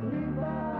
Leave.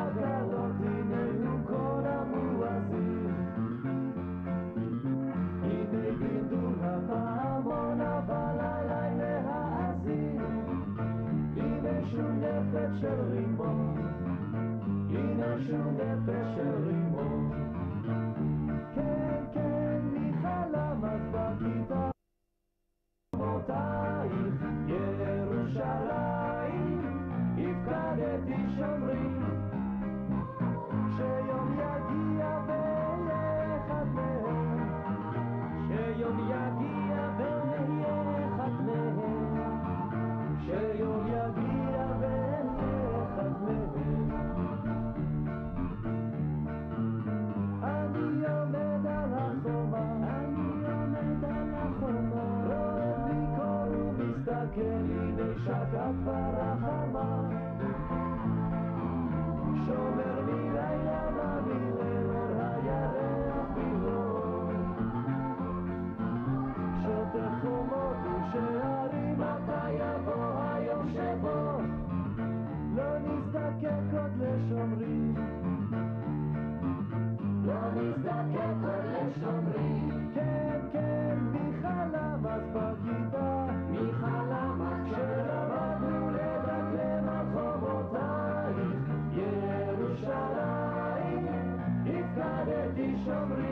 show me.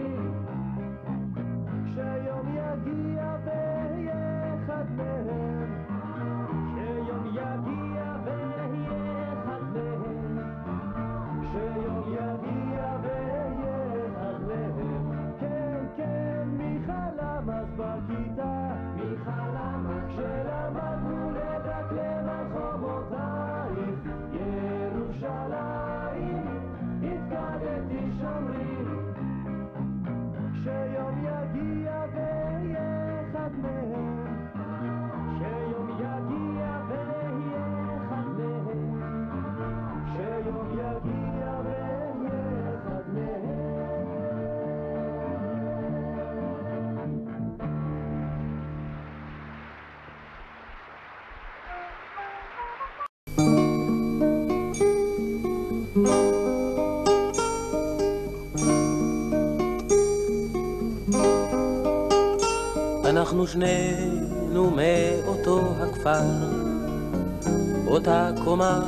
באנו שנינו מאותו הכפר, אותה קומה,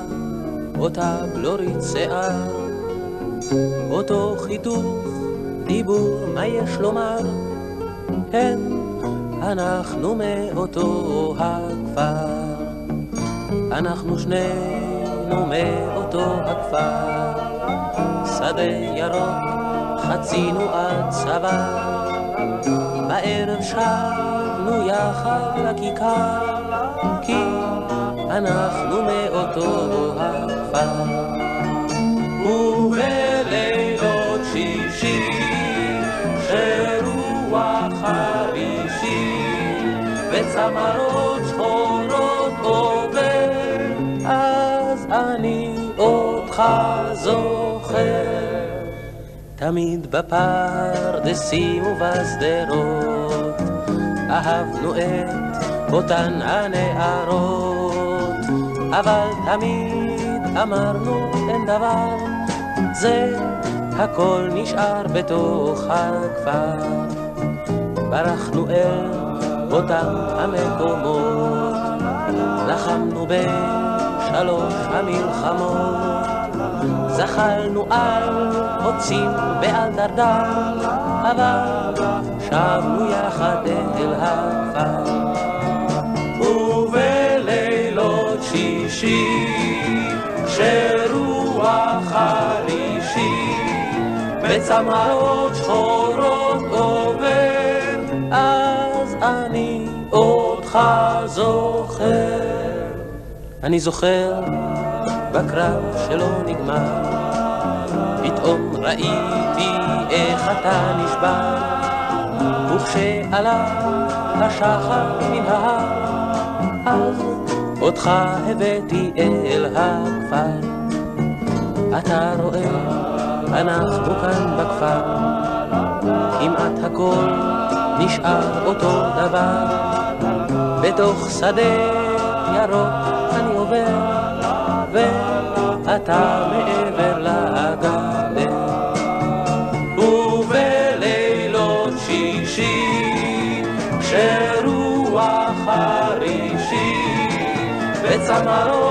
אותה בלורית שיער, אותו חיתוך, דיבור, מה יש לומר? כן, אנחנו מאותו הכפר, אנחנו שנינו מאותו הכפר, שדה ירוק, חצינו עד צבא. בערב שבנו יחד לכיכר, כי אנחנו מאותו הכפר. ובלילות שישי, שרוח חרישי, וצמרות שחורות עובר, אז אני אותך זו. תמיד בפרדסים ובשדרות, אהבנו את אותן הנערות, אבל תמיד אמרנו אין דבר, זה הכל נשאר בתוך הכפר. ברחנו אל אותם המקומות, לחמנו בשלוש המלחמות. זחלנו על קוצים ועל דרדר, אבל שבנו יחד אל הכפר. ובלילות שישי, שרוח חרישי, בצמרות שחורות עובר, אז אני אותך זוכר. אני זוכר בקרב שלא נגמר. פתאום ראיתי איך אתה נשבר, וכשעלה השחר מן ההר, אז אותך הבאתי אל הכפר. אתה רואה, אנחנו כאן בכפר, כמעט הכל נשאר אותו דבר. בתוך שדה ירוק אני עובר, ואתה מעבר לגדר. ובלילות שישי, כשרוח חרישי, וצמרות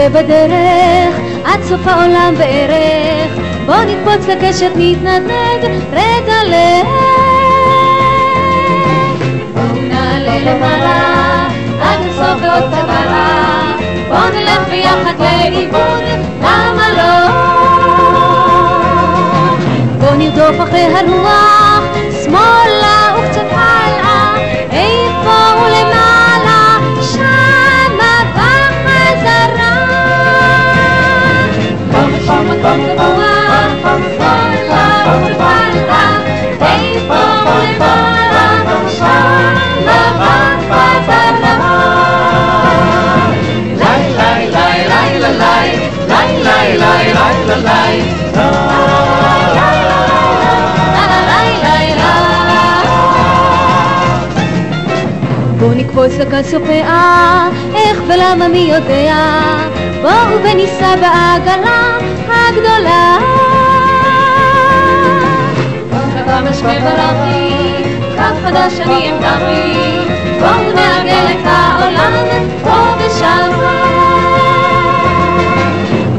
ונטעה בדרך עד סוף העולם בערך. בוא נקפוץ לקשת נתנדנד הלב בואו נעלה למעלה עד הסוף ועוד בואו נלך ביחד לאיבוד למה לא? בואו נרדוף אחרי הרוח שמאלה בואו נקפוץ לכס ופאה, איך ולמה מי יודע? בואו וניסע בעגלה ברחי, קו חדש אני אמתחי, בואו נעגל את העולם פה ושם.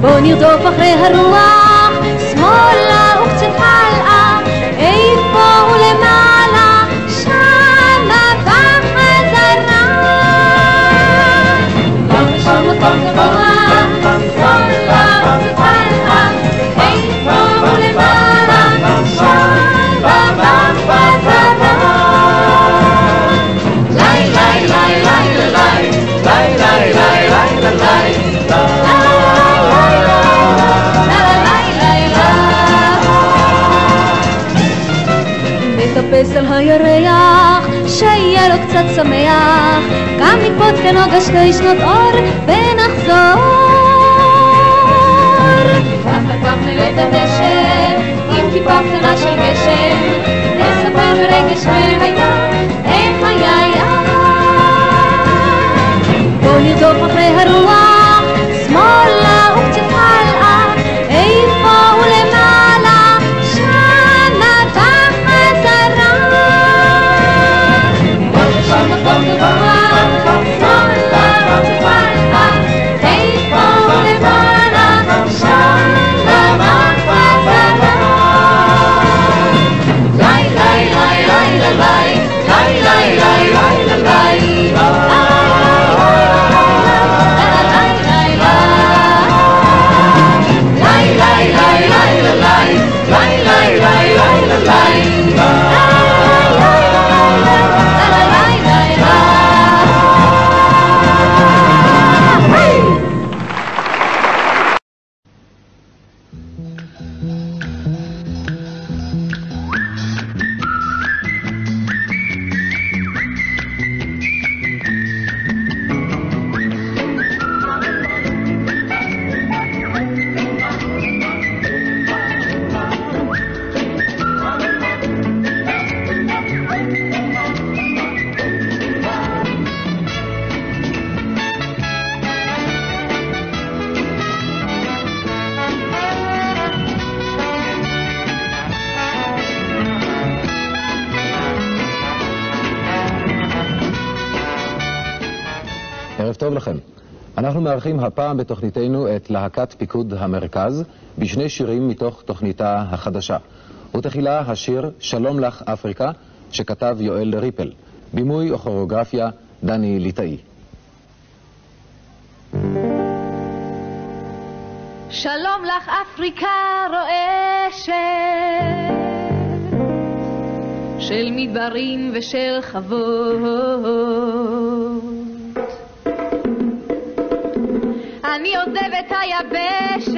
בואו נרדוף אחרי הרוח, שיהיה לו קצת שמח, גם נקפוץ כנוגה שתי שנות אור, ונחזור. כך נראה את הדשא, עם טיפה קטנה של גשם, נספר ברגש והיה, מארחים הפעם בתוכניתנו את להקת פיקוד המרכז בשני שירים מתוך תוכניתה החדשה. ותחילה השיר "שלום לך אפריקה" שכתב יואל ריפל, בימוי וכוריאוגרפיה דני ליטאי. שלום לך אפריקה רועשת של מדברים ושל חוות עוזב את היבשת.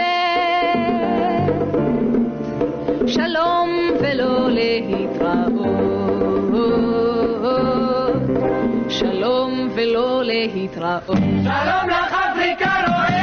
שלום ולא להתראות. שלום ולא להתראות. שלום לך אפריקה רועה!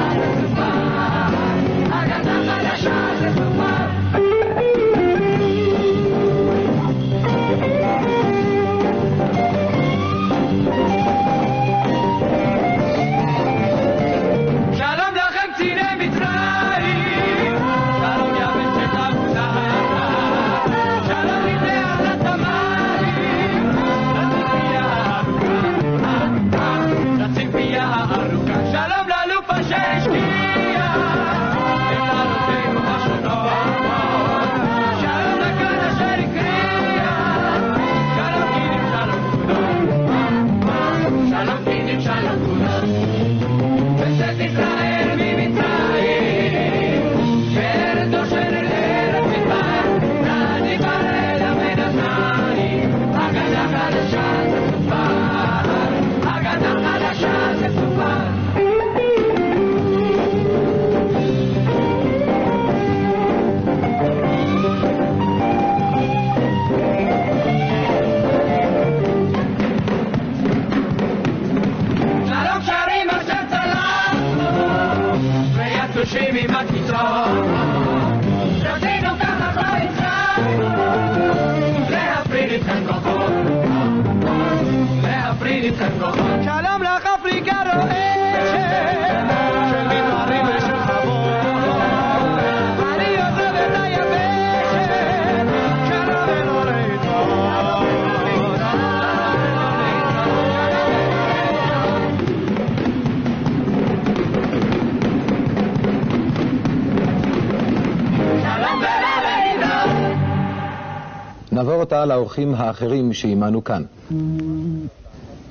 האורחים האחרים שעימנו כאן.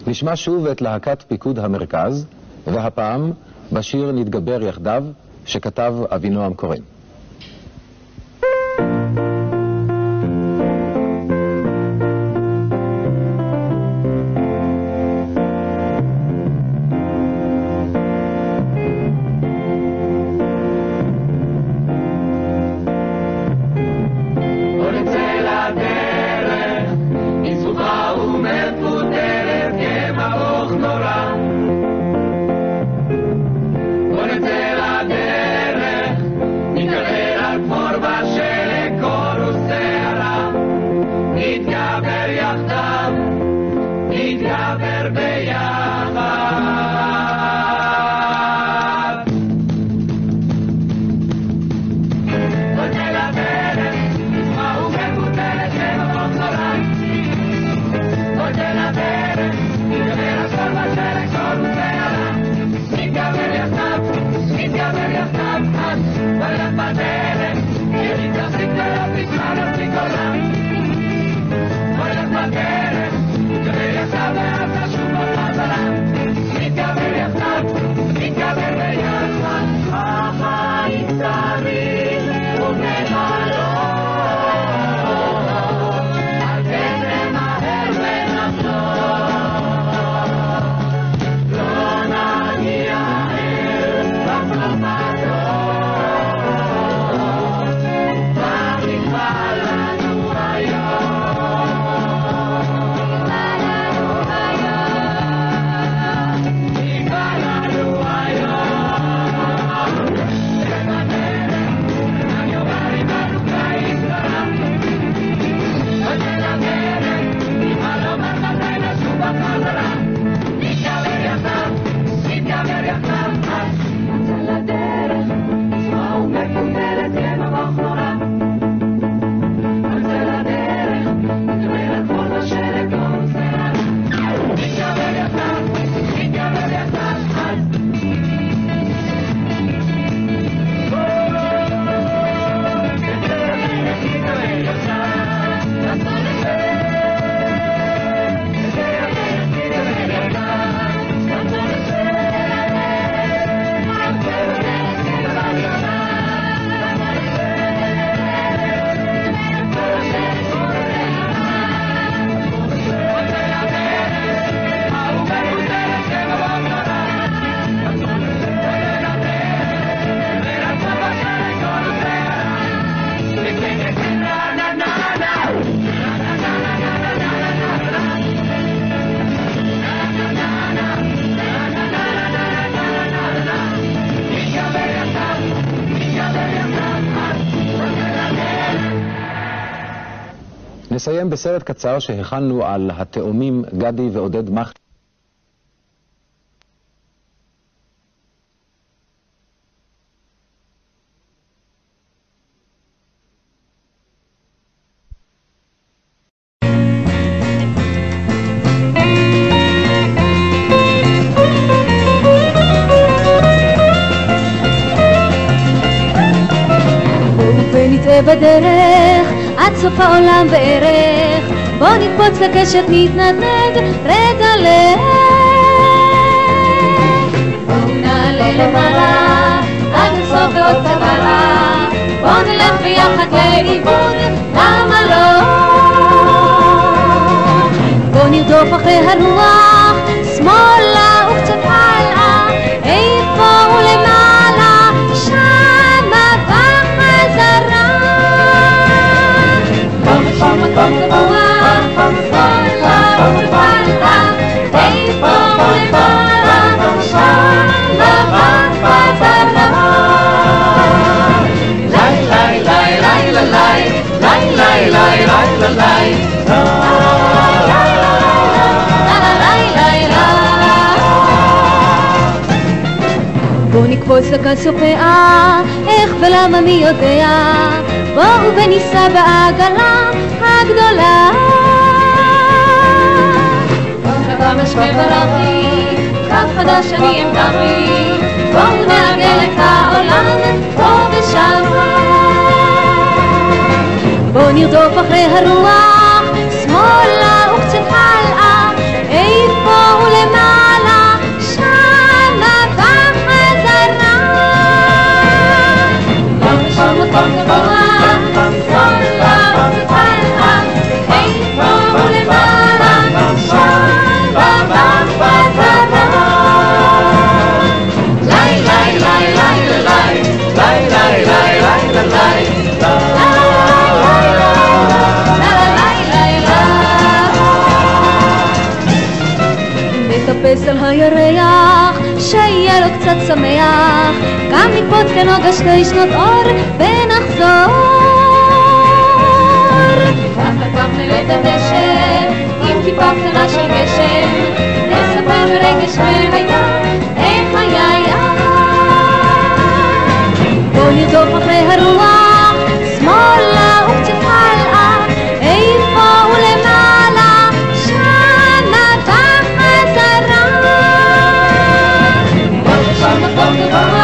נשמע שוב את להקת פיקוד המרכז, והפעם בשיר נתגבר יחדיו, שכתב אבינועם קורן. ונסיים בסרט קצר שהכנו על התאומים גדי ועודד מחט. נתנדנד רגע לך בואו נעלה למעלה עד הסוף ועוד הלאה בואו נלך ביחד לאיבוד למה לא? בואו נרדוף אחרי הרוח נקפוץ לכסופיה, איך ולמה מי יודע, בואו וניסע בעגלה הגדולה. חדש אני אמתחי, בואו נעגל את העולם פה ושם. בואו נרדוף אחרי הרוח, שמאלה לו קצת שמח, גם נקפוץ כנוגה שתי שנות אור, ונחזור. כך נראה את הדשא, עם כיפה קטנה של גשם, נספר ברגש והיה, איך היה היה. בואו נרדוף אחרי הרוח, Bonnie, Bonnie.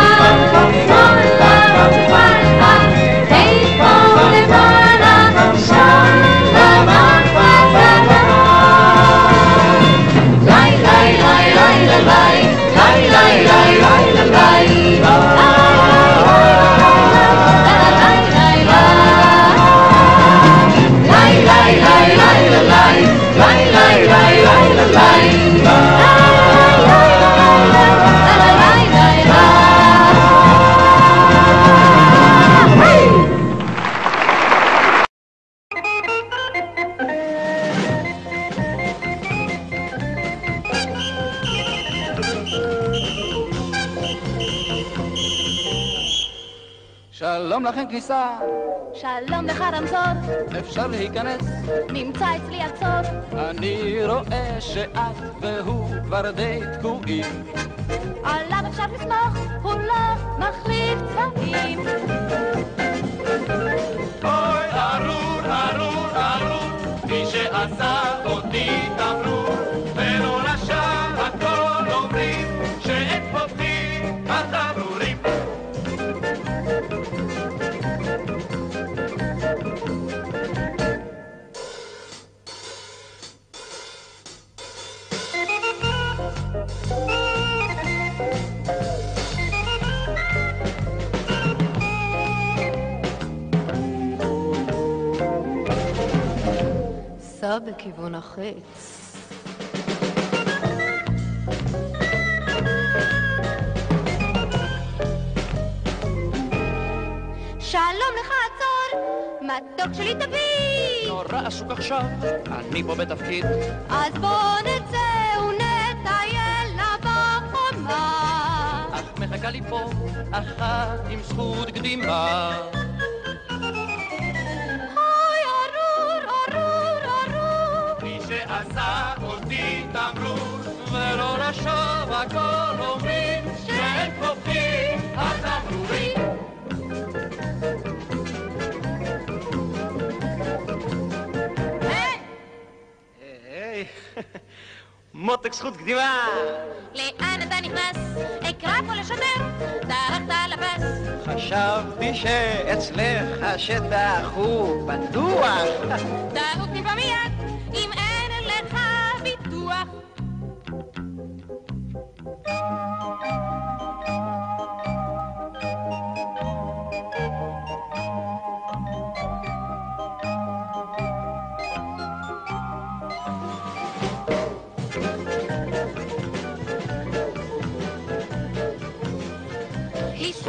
שלום לך רמזור, אפשר להיכנס. נמצא אצלי הצור. אני רואה שאת והוא כבר די תקועים. עליו אפשר לסמוך, הוא לא מחליף צבעים. בכיוון החץ. שלום לך עצור, מתוק שלי תביא. נורא עסוק עכשיו, אני פה בתפקיד. אז בוא נצא ונטייל לה בחומה. אך מחכה לי פה אחת עם זכות קדימה. מותק זכות קדימה! לאן אתה נכנס? אקרא פה לשוטר, דרכת על הפס. חשבתי שאצלך השטח הוא פתוח. טעות.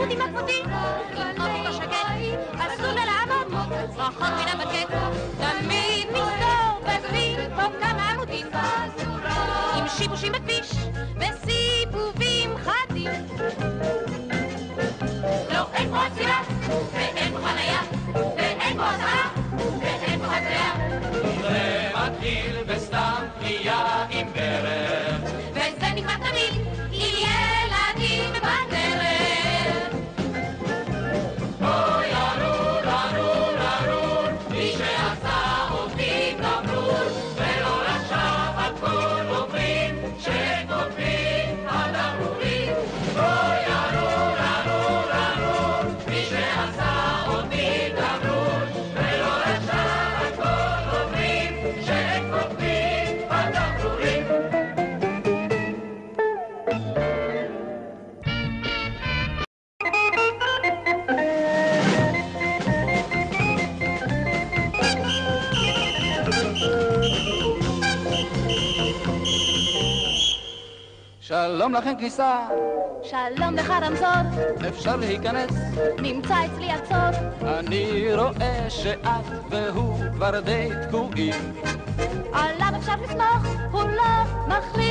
הכבודי, עם אופק השקט, אסור לה לעמוד, רחוק מן הבקט, תמיד מסתובבים פה כמה עמודים, עם שיבושים בכביש, וסיבובים חדים. לא, אין פה עצירה, ואין פה חניה, ואין פה אזהרה, ואין פה התראה, זה מתחיל בסתם פנייה עם ברך. וזה נגמר תמיד שלום לכם כניסה, שלום לך רמזור, אפשר להיכנס. נמצא אצלי עצור. אני רואה שאת והוא כבר די תקועים. עליו אפשר לסמוך, הוא לא מחליף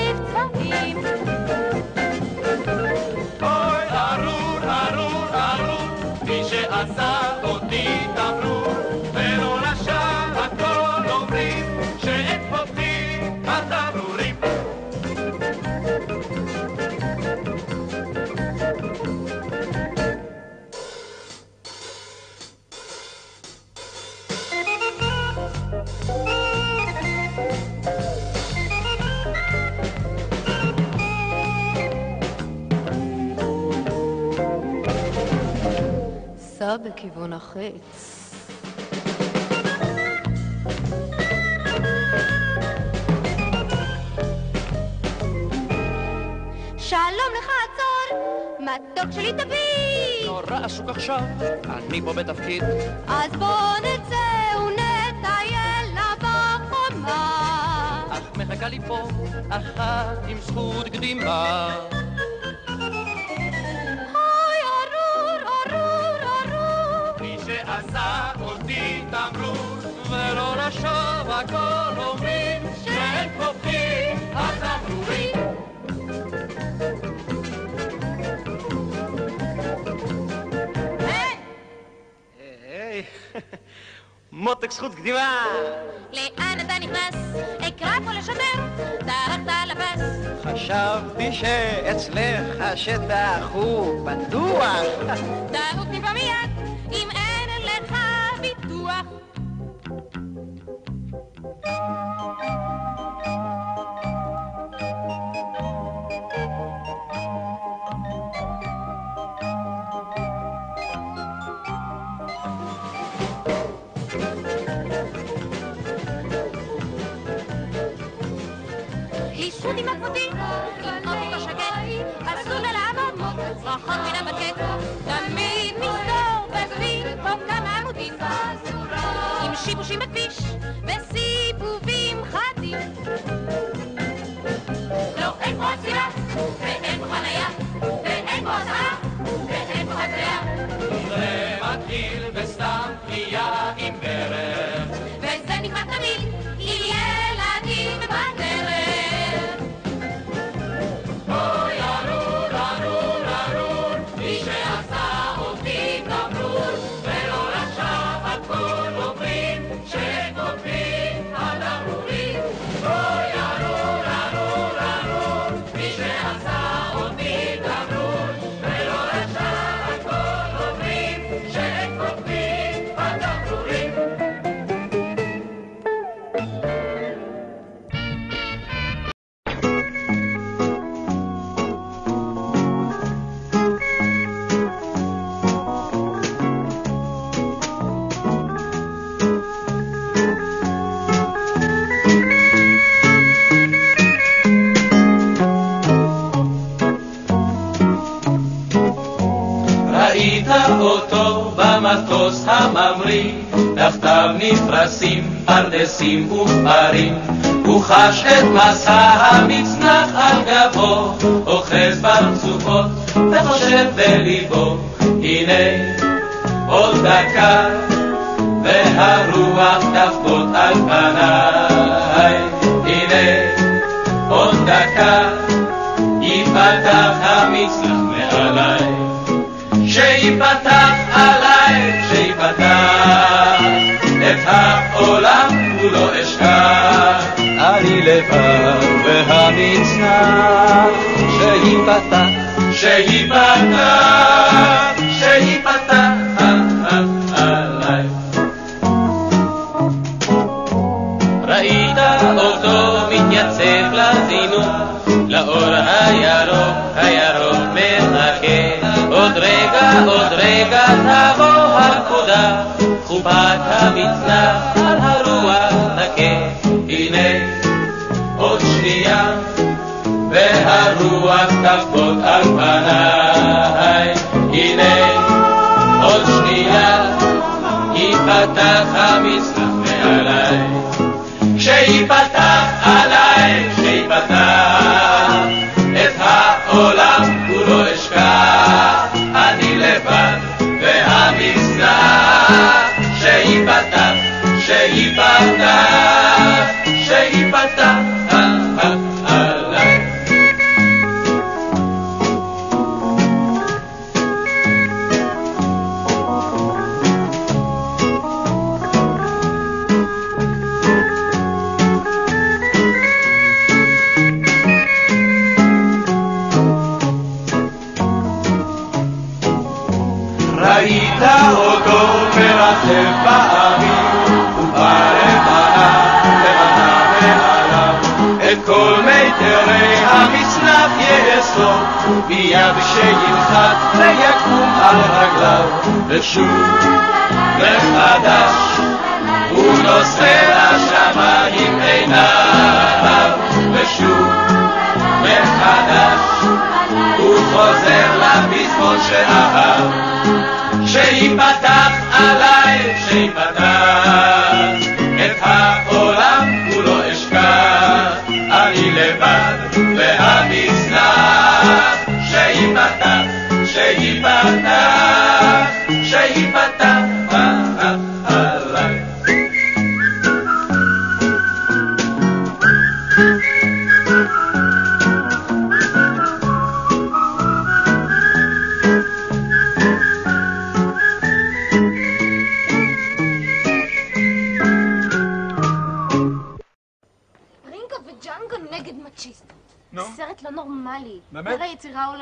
בכיוון החץ. שלום לך עצור, מתוק שלי תביא. נורא עסוק עכשיו, אני פה בתפקיד. אז בוא נצא ונטייל לה בחומה. אך מחכה לי פה אחת עם זכות קדימה. מותק זכות קדימה! לאן אתה נכנס? אקרא פה לשוטר, דרכת לפס. חשבתי שאצלך השטח הוא פתוח. טעות ליסוד עם הכבודי, עם אופק השקט, אסור לה לעמוד, רחוק מן הבקט, תמיד מסתובבים פה כמה עמודים, עם שיבושים בכביש, וסיבובים חדים. לא, אין פה עצירה, ואין פה חניה, ואין פה נפרסים פרדסים ופרים, הוא חש את מסע המצנח על גבו, אוחז פרצופות וחושב בליבו, הנה עוד דקה, והרוח תחבוט על פניי, הנה עוד דקה, ייפתח המצנח מעליי. שיפתח עליי, שיפתח את העולם כולו אשכח. אני לבד והמצנח שיפתח, שיפתח המצנח על הרוח נכה. הנה עוד שנייה, והרוח תחבוט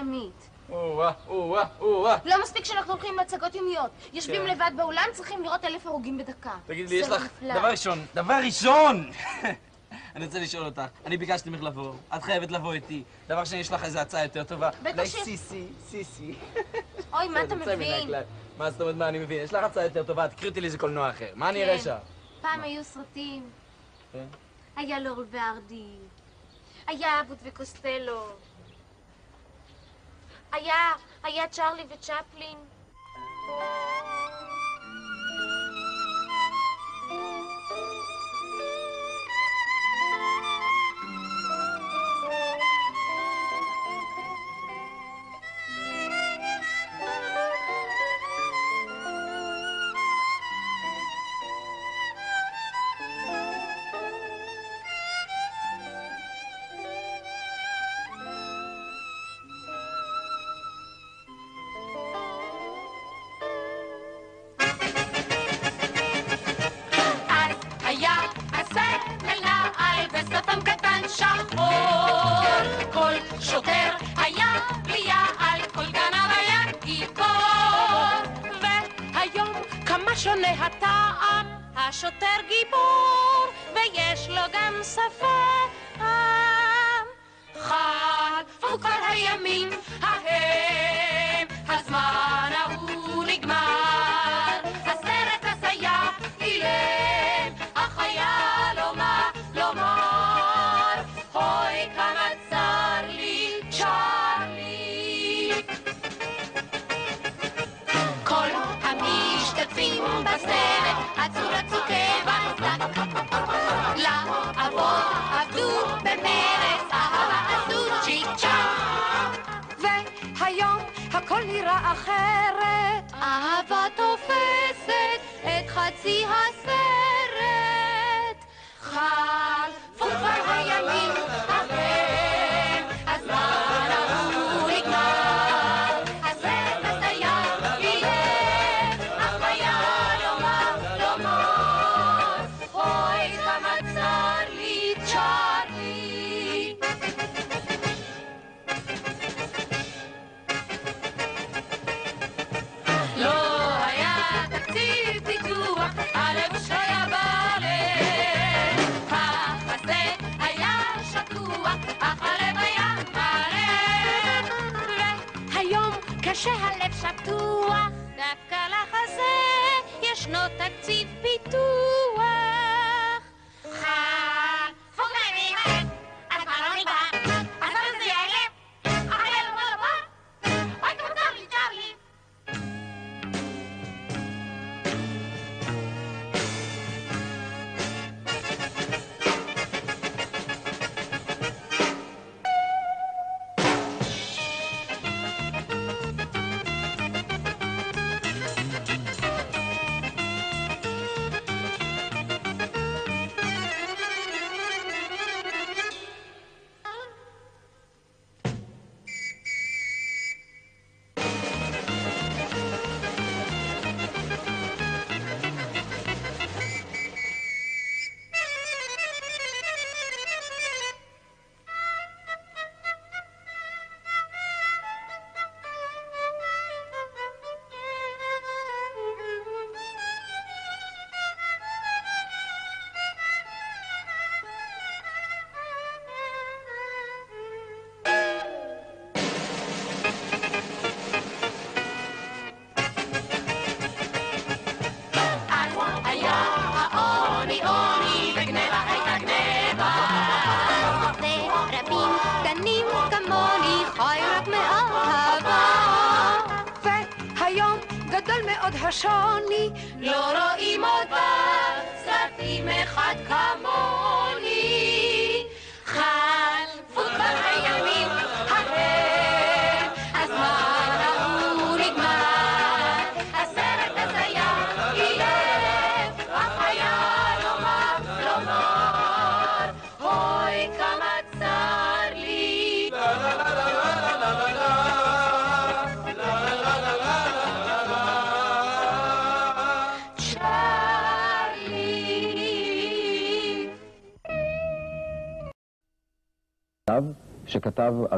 עולמית. או-אה, או-אה, או-אה. לא מספיק שאנחנו הולכים להצגות יומיות. יושבים כן. לבד באולם, צריכים לראות אלף הרוגים בדקה. תגיד לי, יש לך... דבר ראשון, דבר ראשון! אני רוצה לשאול אותך, אני ביקשתי ממך לבוא, את חייבת לבוא איתי. דבר שני, יש לך איזו הצעה יותר טובה. בטח ש- סיסי, סיסי. אוי, מה אתה יוצא מן מבין? מה זאת אומרת, מה אני מבין? יש לך הצעה יותר טובה, תקחי אותי לאיזה קולנוע אחר. מה אני אראה כן. שם? פעם היו סרטים. כן. היה לורל וארדי. היה אבוט וקוסטלו. היה, היה צ'ארלי וצ'פלין.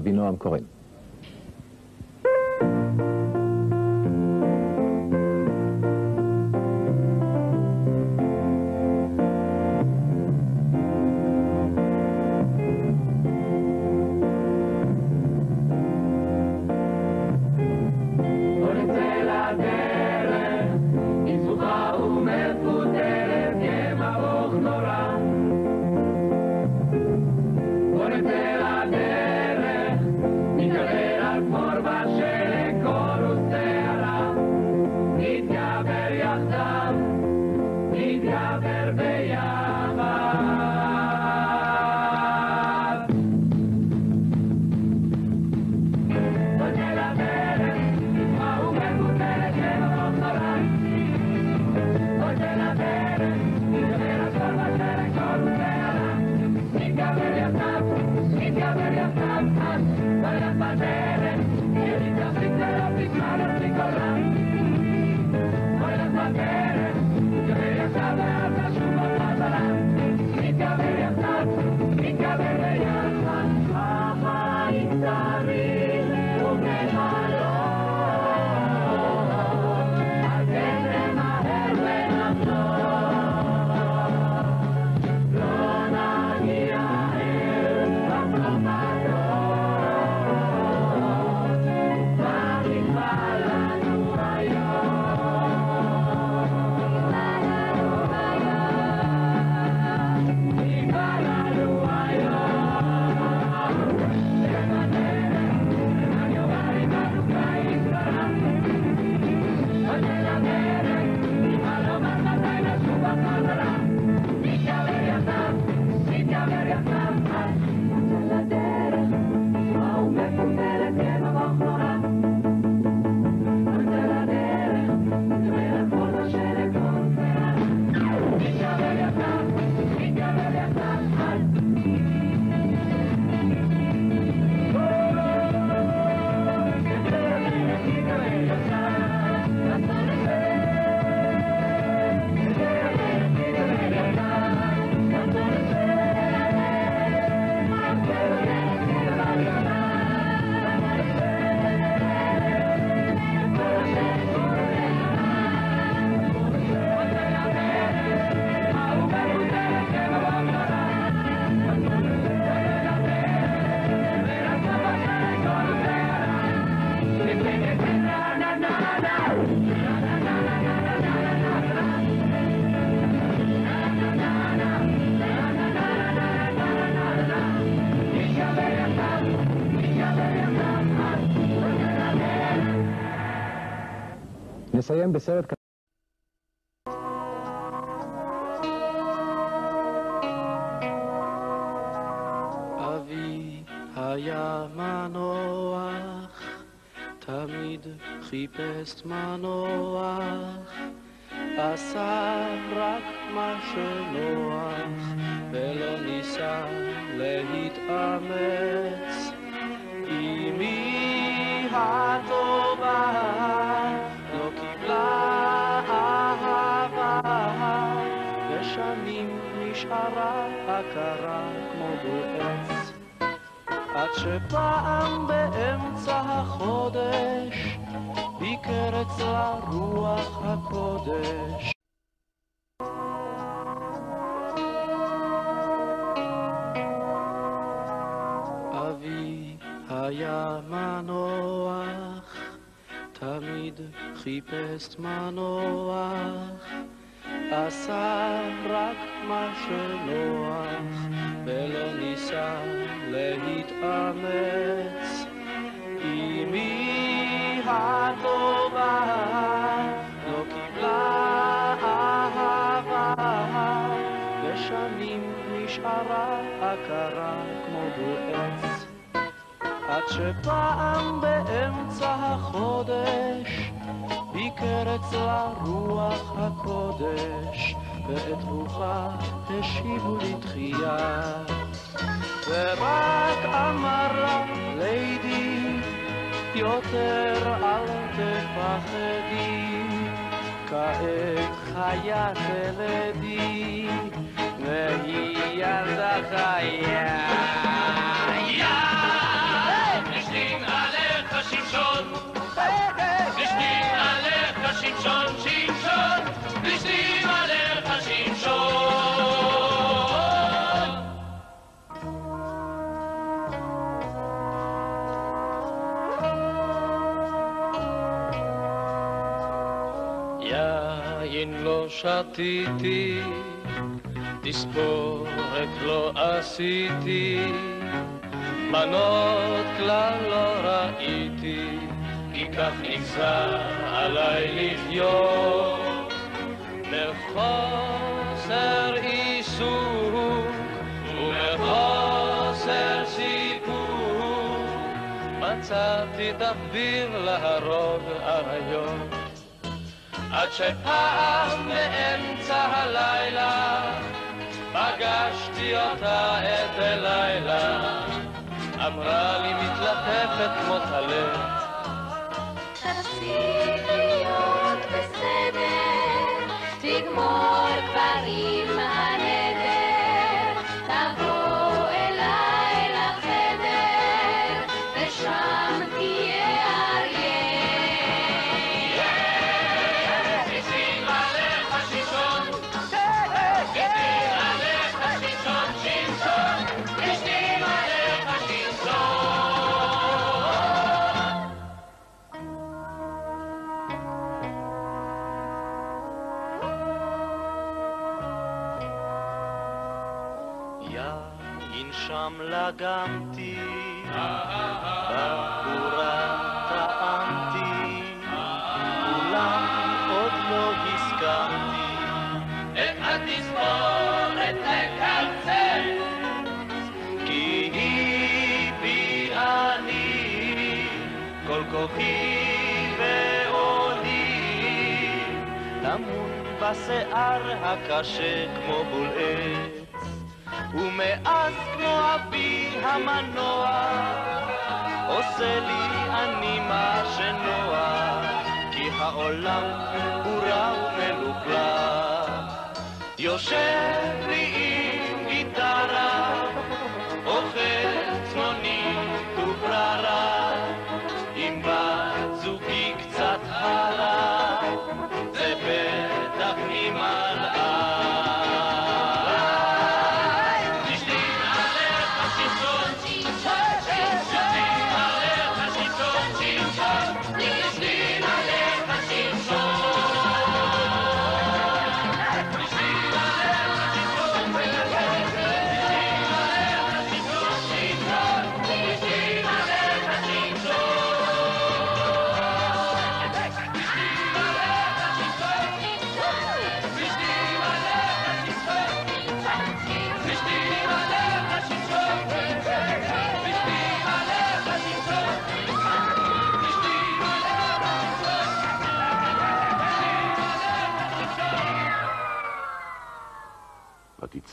אבינועם קורן. נסיים בסרט... אבי היה מנוח, תמיד חיפש מנוח, עשה רק מה שנוח, ולא ניסה להתאמץ. אמי הטובה נשארה הכרה כמו בול עץ. עד שפעם באמצע החודש ביקר אצלה רוח הקודש. אבי היה מנוח, תמיד חיפש מנוח, עשה רק מה שנוח, ולא ניסה להתאמץ. אמי הטובה לא קיבלה אהבה, ושנים נשארה הכרה כמו בול עץ. עד שפעם באמצע החודש ביקר אצלה רוח הקודש, ואת רוחה השיבו לתחייה. ורק אמר לה, ליידי, יותר אל תפחדי, כעת חיה תלדי, והיא ילדה חיה. שמשון, שמשון, נשתין עליך שמשון. יין לא שתיתי, תספורת לא עשיתי, בנות כלל לא ראיתי, כך נגזר עליי לחיות. מחוסר עיסוק ומחוסר סיפוק, מצאתי תחביב להרוג אריות. עד שפעם באמצע הלילה פגשתי אותה את הלילה אמרה לי מתלטפת כמו טלה Cecilia.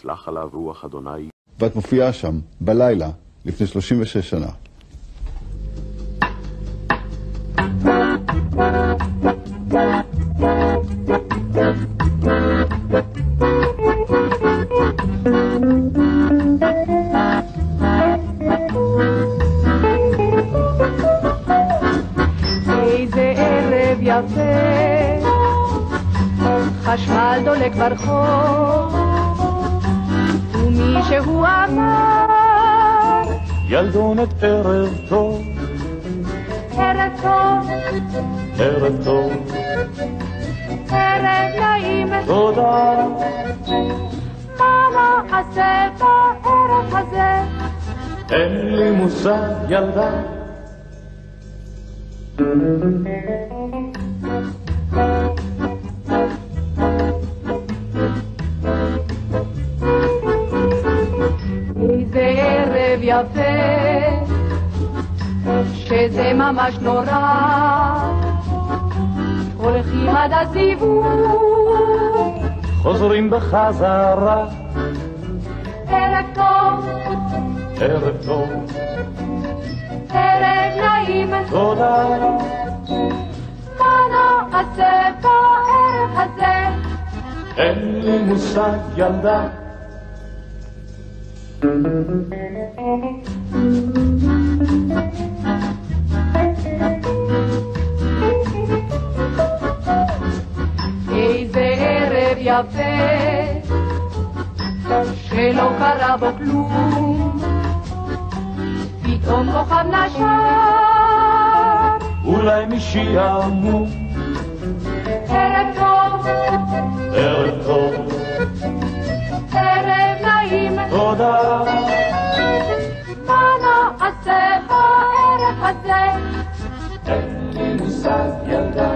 ותצלח עליו רוח אדוני. ואת מופיעה שם, בלילה, לפני 36 שנה. נעשה בערב הזה? אין לי מושג, ילדה. איזה ערב יפה, שזה ממש נורא. הולכים עד הסיבוב, חוזרים בחזרה, ערב טוב, ערב טוב, ערב נעים, תודה. מה נעשה בערב הזה? אין לי מושג, ילדה. איזה ערב יפה, שלא קרה בו כלום, פתאום כוכב נשר, אולי משעמום, ערב טוב, ערב טוב, ערב נעים, תודה. מה נעשה בערב הזה? אין לי מושג, ילדה.